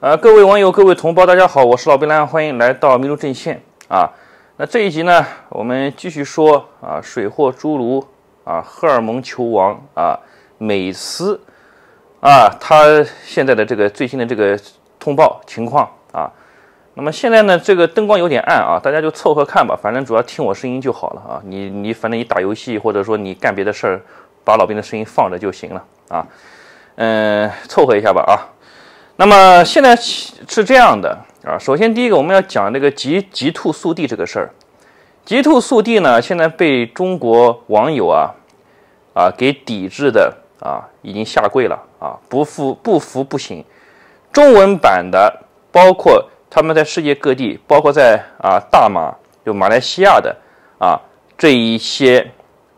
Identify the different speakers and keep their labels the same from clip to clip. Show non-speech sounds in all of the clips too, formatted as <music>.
Speaker 1: 呃，各位网友、各位同胞，大家好，我是老兵蓝，欢迎来到麋鹿阵线啊。那这一集呢，我们继续说啊，水货侏儒啊，荷尔蒙球王啊，美斯啊，他现在的这个最新的这个通报情况啊。那么现在呢，这个灯光有点暗啊，大家就凑合看吧，反正主要听我声音就好了啊。你你反正你打游戏或者说你干别的事儿，把老兵的声音放着就行了啊。嗯，凑合一下吧啊。那么现在是这样的啊，首先第一个我们要讲这个极极兔速递这个事儿。极兔速递呢，现在被中国网友啊啊给抵制的啊，已经下跪了啊，不服不服不行。中文版的，包括他们在世界各地，包括在啊大马就马来西亚的啊这一些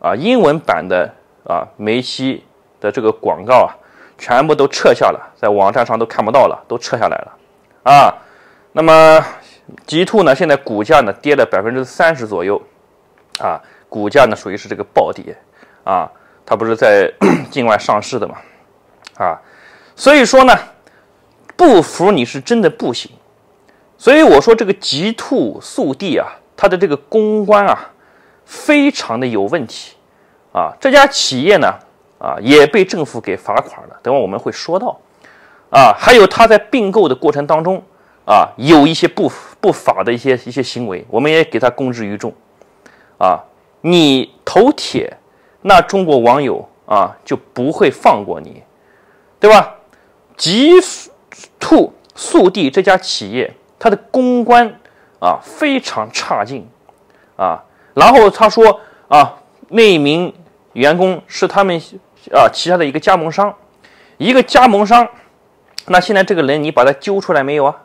Speaker 1: 啊英文版的啊梅西的这个广告啊。全部都撤下了，在网站上都看不到了，都撤下来了，啊，那么极兔呢，现在股价呢跌了百分之三十左右，啊，股价呢属于是这个暴跌，啊，它不是在 <clears throat> 境外上市的嘛，啊，所以说呢，不服你是真的不行，所以我说这个极兔速递啊，它的这个公关啊，非常的有问题，啊，这家企业呢。啊，也被政府给罚款了。等会我们会说到，啊，还有他在并购的过程当中，啊，有一些不不法的一些一些行为，我们也给他公之于众，啊，你头铁，那中国网友啊就不会放过你，对吧？极兔速递这家企业，它的公关啊非常差劲，啊，然后他说啊，那名员工是他们。啊，旗下的一个加盟商，一个加盟商，那现在这个人你把他揪出来没有啊？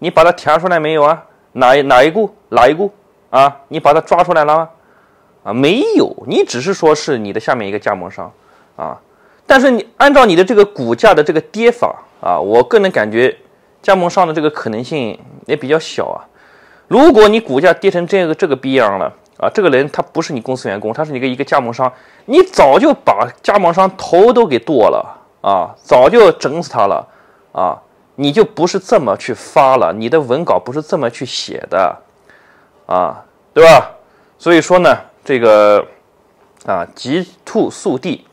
Speaker 1: 你把他填出来没有啊？哪哪一股哪一股啊？你把他抓出来了吗？啊，没有，你只是说是你的下面一个加盟商啊。但是你按照你的这个股价的这个跌法啊，我个人感觉加盟商的这个可能性也比较小啊。如果你股价跌成这个这个逼样了。啊，这个人他不是你公司员工，他是你个一个加盟商，你早就把加盟商头都给剁了啊，早就整死他了啊，你就不是这么去发了，你的文稿不是这么去写的啊，对吧？所以说呢，这个啊，极兔速递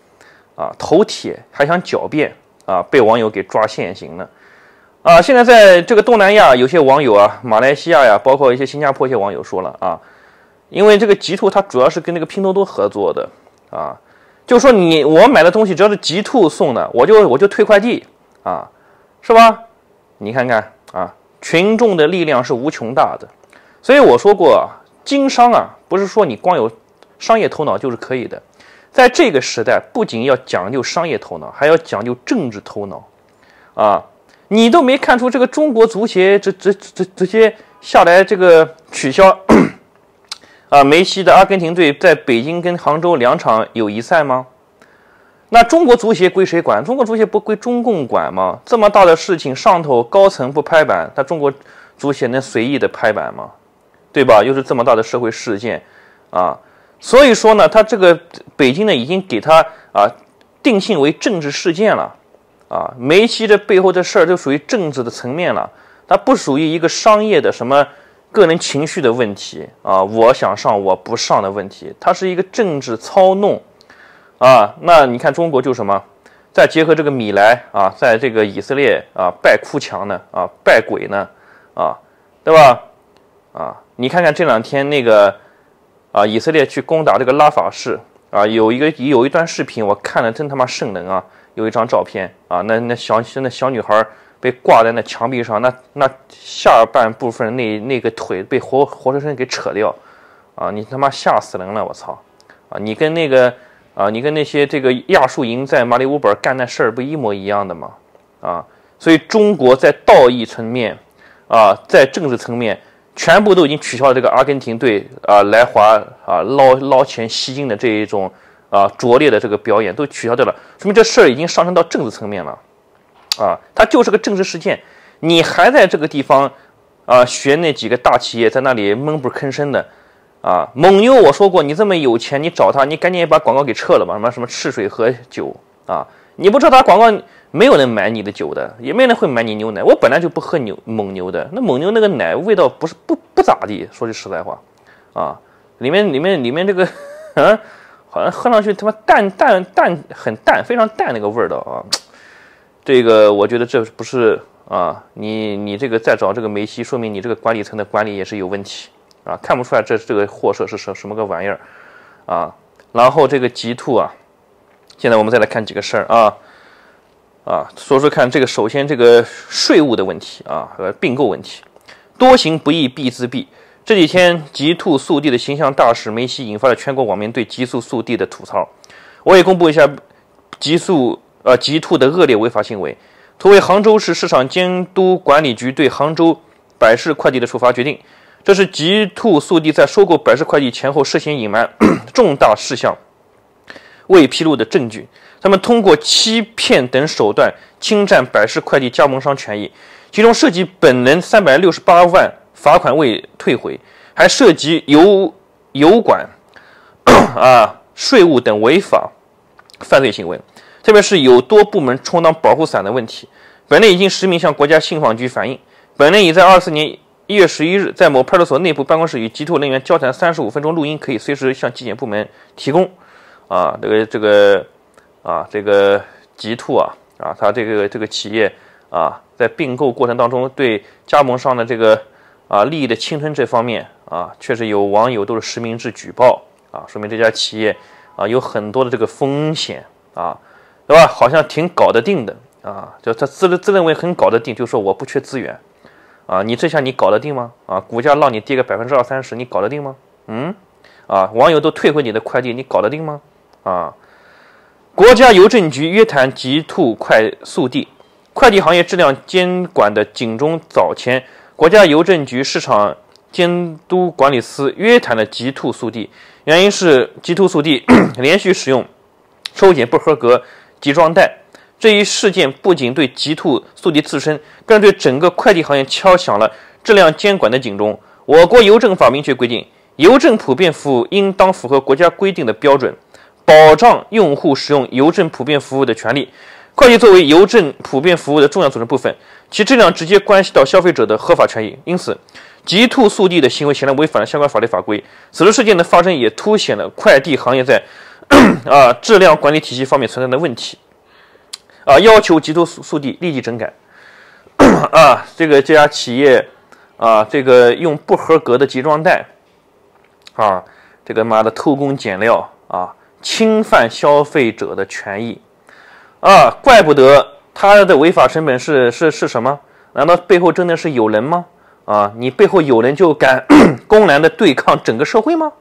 Speaker 1: 啊，头铁还想狡辩啊，被网友给抓现行了啊。现在在这个东南亚，有些网友啊，马来西亚呀，包括一些新加坡一些网友说了啊。因为这个极兔它主要是跟那个拼多多合作的啊，就说你我买的东西只要是极兔送的，我就我就退快递啊，是吧？你看看啊，群众的力量是无穷大的，所以我说过，经商啊，不是说你光有商业头脑就是可以的，在这个时代，不仅要讲究商业头脑，还要讲究政治头脑啊！你都没看出这个中国足协这这这这些下来这个取消。啊，梅西的阿根廷队在北京跟杭州两场友谊赛吗？那中国足协归谁管？中国足协不归中共管吗？这么大的事情，上头高层不拍板，他中国足协能随意的拍板吗？对吧？又是这么大的社会事件啊，所以说呢，他这个北京呢已经给他啊定性为政治事件了啊，梅西这背后的事儿就属于政治的层面了，它不属于一个商业的什么。个人情绪的问题啊，我想上我不上的问题，它是一个政治操弄啊。那你看中国就什么？再结合这个米莱啊，在这个以色列啊拜哭墙呢啊拜鬼呢啊，对吧？啊，你看看这两天那个啊以色列去攻打这个拉法市啊，有一个有一段视频我看了真他妈瘆人啊，有一张照片啊，那那小那小女孩。被挂在那墙壁上，那那下半部分那那个腿被活活生生给扯掉，啊，你他妈吓死人了，我操，啊，你跟那个啊，你跟那些这个亚述营在马里乌本干那事儿不一模一样的吗？啊，所以中国在道义层面，啊，在政治层面，全部都已经取消了这个阿根廷队啊来华啊捞捞钱吸金的这一种啊拙劣的这个表演都取消掉了，说明这事儿已经上升到政治层面了。啊，它就是个政治事件，你还在这个地方啊学那几个大企业在那里闷不吭声的啊？蒙牛我说过，你这么有钱，你找他，你赶紧把广告给撤了吧，什么什么赤水河酒啊，你不知道打广告，没有人买你的酒的，也没人会买你牛奶。我本来就不喝牛蒙牛的，那蒙牛那个奶味道不是不不咋地，说句实在话，啊，里面里面里面这个，嗯，好像喝上去他妈淡淡淡很淡，非常淡那个味道啊。这个我觉得这不是啊，你你这个再找这个梅西，说明你这个管理层的管理也是有问题啊，看不出来这这个货色是什什么个玩意儿啊。然后这个极兔啊，现在我们再来看几个事儿啊啊，说说看这个首先这个税务的问题啊和并购问题，多行不义必自毙。这几天极兔速递的形象大使梅西引发了全国网民对极速速递的吐槽，我也公布一下极速。呃，极兔的恶劣违法行为，图为杭州市市场监督管理局对杭州百世快递的处罚决定。这是极兔速递在收购百世快递前后涉嫌隐瞒 <coughs> 重大事项未披露的证据。他们通过欺骗等手段侵占百世快递加盟商权益，其中涉及本人三百六十八万罚款未退回，还涉及油油管 <coughs> 啊税务等违法犯罪行为。特别是有多部门充当保护伞的问题，本人已经实名向国家信访局反映。本人已在二四年一月十一日在某派出所内部办公室与极兔人员交谈三十五分钟录音，可以随时向纪检部门提供。啊，这个这个啊，这个极兔啊啊，他这个这个企业啊，在并购过程当中对加盟商的这个啊利益的侵吞这方面啊，确实有网友都是实名制举报啊，说明这家企业啊有很多的这个风险啊。对吧？好像挺搞得定的啊，就他自自认为很搞得定，就说我不缺资源啊。你这下你搞得定吗？啊，股价让你跌个百分之二三十，你搞得定吗？嗯，啊，网友都退回你的快递，你搞得定吗？啊，国家邮政局约谈极兔快速递，快递行业质量监管的警钟早前，国家邮政局市场监督管理司约谈了极兔速递，原因是极兔速递 <coughs> 连续使用抽检不合格。集装袋这一事件不仅对极兔速递自身，更对整个快递行业敲响了质量监管的警钟。我国邮政法明确规定，邮政普遍服务应当符合国家规定的标准，保障用户使用邮政普遍服务的权利。快递作为邮政普遍服务的重要组成部分，其质量直接关系到消费者的合法权益。因此，极兔速递的行为显然违反了相关法律法规。此次事件的发生也凸显了快递行业在。<clears throat> 啊，质量管理体系方面存在的问题，啊，要求极兔速速递立即整改。<clears throat> 啊，这个这家企业，啊，这个用不合格的集装袋，啊，这个妈的偷工减料，啊，侵犯消费者的权益，啊，怪不得他的违法成本是是是什么？难道背后真的是有人吗？啊，你背后有人就敢 <clears throat> 公然的对抗整个社会吗？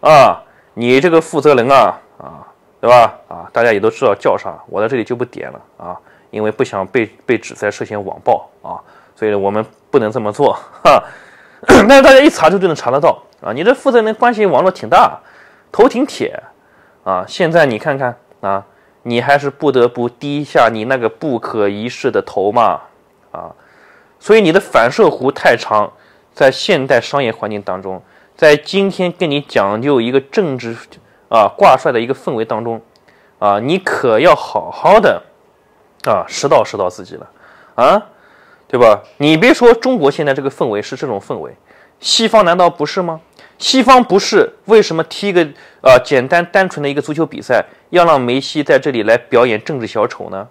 Speaker 1: 啊？你这个负责人啊啊，对吧？啊，大家也都知道叫啥，我在这里就不点了啊，因为不想被被指在涉嫌网暴啊，所以我们不能这么做哈。<coughs> 但是大家一查就就能查得到啊，你这负责人关系网络挺大，头挺铁啊。现在你看看啊，你还是不得不低下你那个不可一世的头嘛啊，所以你的反射弧太长，在现代商业环境当中。在今天跟你讲究一个政治啊挂帅的一个氛围当中，啊，你可要好好的啊拾到拾到自己了啊，对吧？你别说中国现在这个氛围是这种氛围，西方难道不是吗？西方不是为什么踢一个啊简单单纯的一个足球比赛，要让梅西在这里来表演政治小丑呢？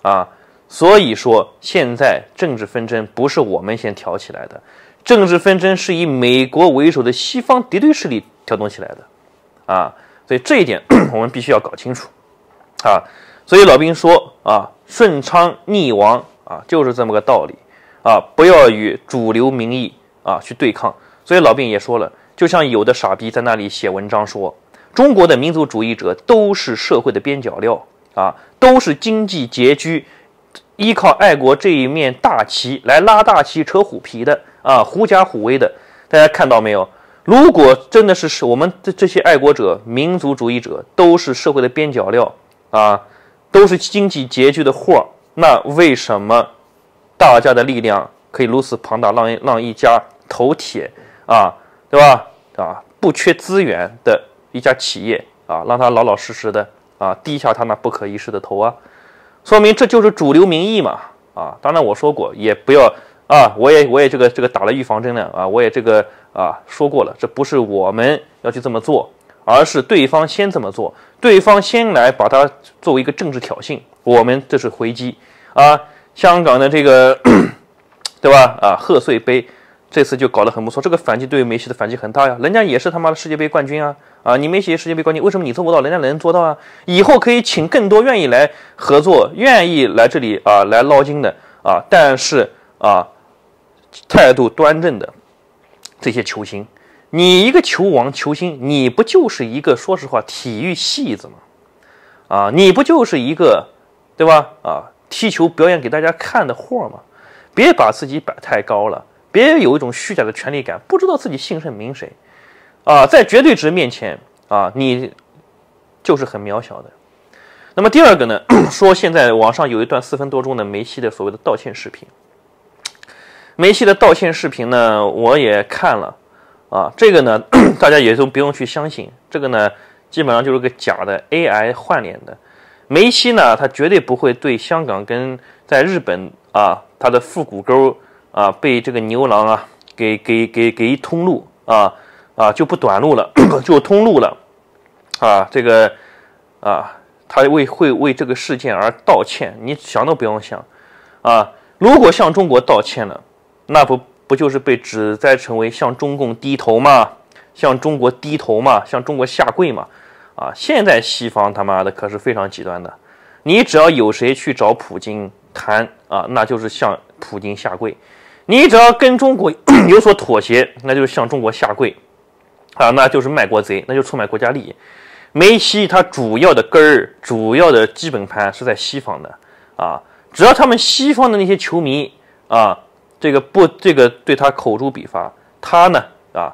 Speaker 1: 啊，所以说现在政治纷争不是我们先挑起来的。政治纷争是以美国为首的西方敌对势力挑动起来的，啊，所以这一点 <clears throat> 我们必须要搞清楚，啊，所以老兵说啊，顺昌逆王啊，就是这么个道理，啊，不要与主流民意啊去对抗。所以老兵也说了，就像有的傻逼在那里写文章说，中国的民族主义者都是社会的边角料啊，都是经济拮据，依靠爱国这一面大旗来拉大旗扯虎皮的。啊，狐假虎威的，大家看到没有？如果真的是是我们的这些爱国者、民族主义者都是社会的边角料啊，都是经济拮据的货，那为什么大家的力量可以如此庞大，让让一家头铁啊，对吧？啊，不缺资源的一家企业啊，让他老老实实的啊低下他那不可一世的头啊，说明这就是主流民意嘛啊！当然我说过，也不要啊，我也我也这个这个打了预防针了啊，我也这个啊说过了，这不是我们要去这么做，而是对方先这么做，对方先来把它作为一个政治挑衅，我们这是回击啊！香港的这个对吧啊贺岁杯。这次就搞得很不错，这个反击对梅西的反击很大呀，人家也是他妈的世界杯冠军啊啊！你梅西世界杯冠军，为什么你做不到，人家能做到啊？以后可以请更多愿意来合作、愿意来这里啊来捞金的啊，但是啊态度端正的这些球星，你一个球王球星，你不就是一个说实话体育戏子吗？啊，你不就是一个对吧？啊，踢球表演给大家看的货吗？别把自己摆太高了。别有一种虚假的权利感，不知道自己姓甚名谁，啊，在绝对值面前啊，你就是很渺小的。那么第二个呢，<clears throat> 说现在网上有一段四分多钟的梅西的所谓的道歉视频，梅西的道歉视频呢，我也看了，啊，这个呢，<clears throat> 大家也都不用去相信，这个呢，基本上就是个假的 AI 换脸的。梅西呢，他绝对不会对香港跟在日本啊，他的腹股沟。啊，被这个牛郎啊给给给给一通路啊啊就不短路了，<clears throat> 就通路了啊！这个啊，他为会为这个事件而道歉，你想都不用想啊！如果向中国道歉了，那不不就是被指摘成为向中共低头吗？向中国低头吗？向中国下跪吗？啊！现在西方他妈的可是非常极端的，你只要有谁去找普京谈啊，那就是向普京下跪。你只要跟中国 <coughs> 有所妥协，那就是向中国下跪，啊，那就是卖国贼，那就出卖国家利益。梅西他主要的根儿、主要的基本盘是在西方的，啊，只要他们西方的那些球迷啊，这个不，这个对他口诛笔伐，他呢，啊，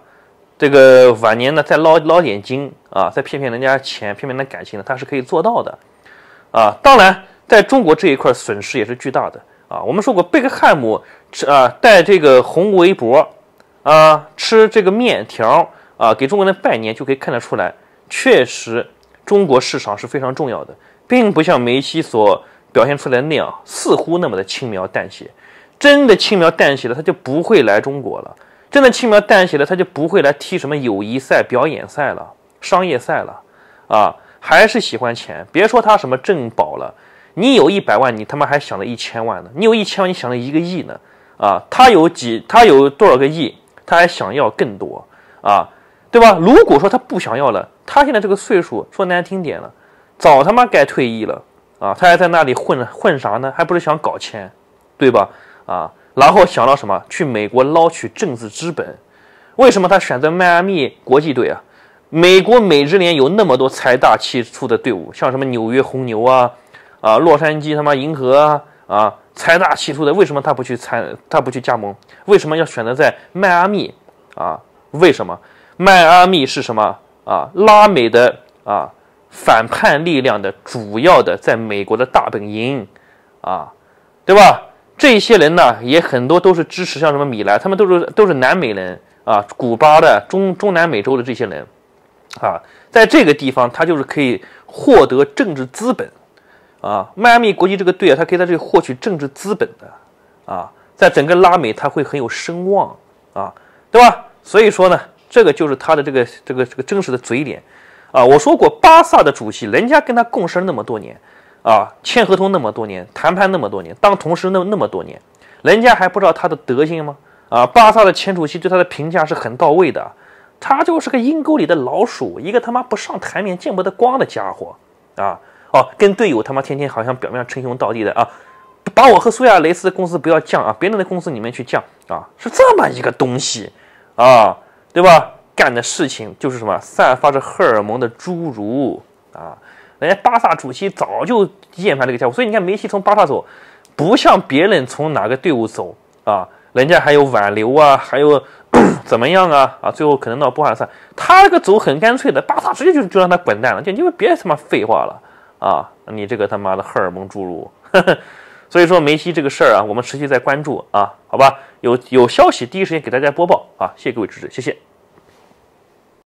Speaker 1: 这个晚年呢再捞捞点金啊，再骗骗人家钱，骗骗人感情呢，他是可以做到的，啊，当然在中国这一块损失也是巨大的。啊，我们说过贝克汉姆啊带这个红围脖啊吃这个面条啊给中国人拜年就可以看得出来，确实中国市场是非常重要的，并不像梅西所表现出来的那样，似乎那么的轻描淡写。真的轻描淡写了，他就不会来中国了；真的轻描淡写了，他就不会来踢什么友谊赛、表演赛了、商业赛了。啊，还是喜欢钱，别说他什么挣饱了。你有一百万，你他妈还想着一千万呢？你有一千万，你想着一个亿呢？啊，他有几，他有多少个亿，他还想要更多啊，对吧？如果说他不想要了，他现在这个岁数，说难听点了，早他妈该退役了啊！他还在那里混混啥呢？还不是想搞钱，对吧？啊，然后想到什么？去美国捞取政治资本？为什么他选择迈阿密国际队啊？美国美职联有那么多财大气粗的队伍，像什么纽约红牛啊？啊，洛杉矶他妈银河啊，啊，财大气粗的，为什么他不去参，他不去加盟？为什么要选择在迈阿密？啊，为什么？迈阿密是什么？啊，拉美的啊反叛力量的主要的在美国的大本营，啊，对吧？这些人呢，也很多都是支持像什么米兰，他们都是都是南美人啊，古巴的中中南美洲的这些人，啊，在这个地方他就是可以获得政治资本。啊，迈阿密国际这个队啊，他可以在这里获取政治资本的，啊，在整个拉美他会很有声望啊，对吧？所以说呢，这个就是他的这个这个这个真实的嘴脸啊。我说过，巴萨的主席，人家跟他共事那么多年啊，签合同那么多年，谈判那么多年，当同事那那么多年，人家还不知道他的德行吗？啊，巴萨的前主席对他的评价是很到位的，他就是个阴沟里的老鼠，一个他妈不上台面见不得光的家伙啊。哦，跟队友他妈天天好像表面称兄道弟的啊，把我和苏亚雷斯的工资不要降啊，别人的公司里面去降啊，是这么一个东西啊，对吧？干的事情就是什么，散发着荷尔蒙的侏儒啊！人家巴萨主席早就厌烦这个家伙，所以你看梅西从巴萨走，不像别人从哪个队伍走啊，人家还有挽留啊，还有 <coughs> 怎么样啊啊，最后可能到波尔赛，他这个走很干脆的，巴萨直接就就让他滚蛋了，就你们别他妈废话了。啊，你这个他妈的荷尔蒙侏儒，<laughs> 所以说梅西这个事儿啊，我们持续在关注啊，好吧？有有消息第一时间给大家播报啊，谢谢各位支持，谢谢。